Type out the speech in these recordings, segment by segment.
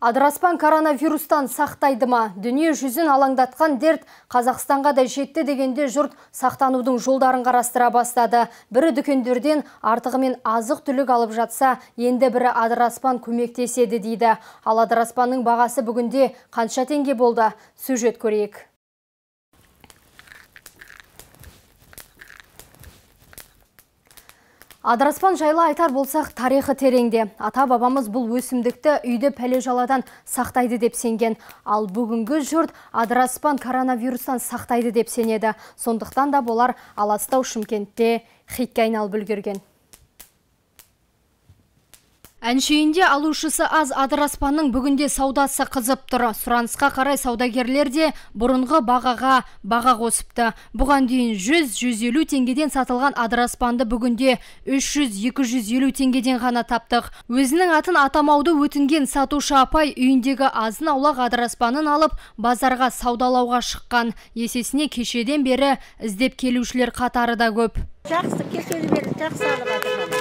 Адыраспан коронавирустан сақтайды ма? Дүние жүзін алаңдатқан дерт Қазақстанға да жетті дегенде жұрт сақтанудың жолдарын қарастыра бастады. Бірі дүкендерден артығымен азық түлік алып жатса, енді бірі Адыраспан көмектеседі дейді. Ал Адыраспанның бағасы бүгінде қанша теңге болды? Сюжет көрейік. Адыраспан жайлы айтар болсақ, тарихы тереңде. Ата бабамыз бұл өсімдікті үйді пәле жаладан сақтайды деп сенген. Ал бүгінгі жұрт Адыраспан коронавирустан сақтайды деп сенеді. Сондықтан да болар Аластау Шымкентте хитке айналып. Әншейінде алушысы аз адыраспанның бүгінде саудасы қызып тұр. Сұранысқа қарай саудагерлер де бұрынғы бағаға баға қосыпты. Бұған дейін 100-150 теңгеден сатылған адыраспанды бүгінде 300-250 теңгеден ғана таптық. Өзінің атын атамауды өтінген сатушы апай үйіндегі азын аулақ адыраспанын алып базарға саудалауға шыққан. Есесіне кешеден бері іздеп келушілер қатары да көп. Жақсы, кешелі бері жақсы алып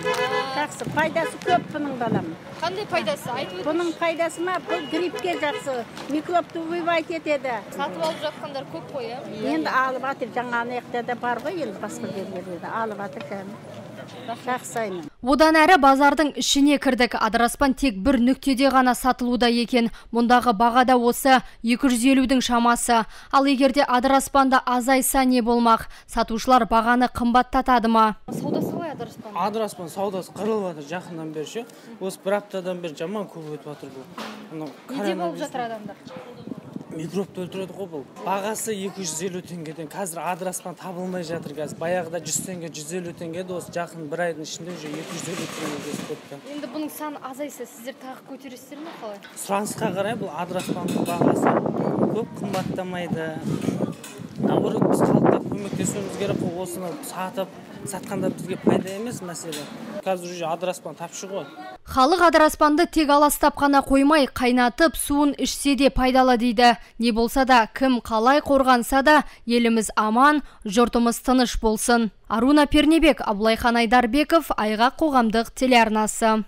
жақсы. Пайдасы көп бұның балам. Қандай пайдасы? Айтып бұның пайдасы ма? Бұл гриппке жақсы. Микробты убивать етеді. Сатып алып жатқандар көп қой иә? Енді алып жатыр жаңа ана да бар ғой енді басқа жерлерде алып жатыр кәдімгі. Одан әрі базардың ішіне кірдік. Адыраспан тек бір нүктеде ғана сатылуда екен. Мұндағы баға да осы 250-дің шамасы. Ал егерде адыраспанды азайса не болмақ? Сатушылар бағаны қымбаттатады ма? Саудасы қалай адыраспан адыраспан саудасы қырылып жатыр жақыннан бері ше осы бір аптадан бері жаман көп өтіп жатыр бұл не болып жатыр адамдар? Микробты өлтіреді ғой бұл. Бағасы 250 теңгеден қазір адыраспан табылмай жатыр қазір. Баяғыда 100 теңге 150 теңге еді осы жақын бір айдың ішінде уже 250 теңгеге өсіп кетті енді бұның саны азайса сіздер тағы көтересіздер ме қалай? Сұранысқа қарай бұл адыраспанның бағасы көп қымбаттамайды. Наоборот көмектесуіміз керек қой осыны сатып сатқанда бізге пайда емес мәселе. Қазір уже адыраспан тапшы ғой. Халық адыраспанды тек аластап қана қоймай қайнатып суын ішсе де пайдалы дейді. Не болса да кім қалай қорғанса да еліміз аман жұртымыз тыныш болсын. Аруна пернебек абылайхан айдарбеков айғақ қоғамдық телеарнасы.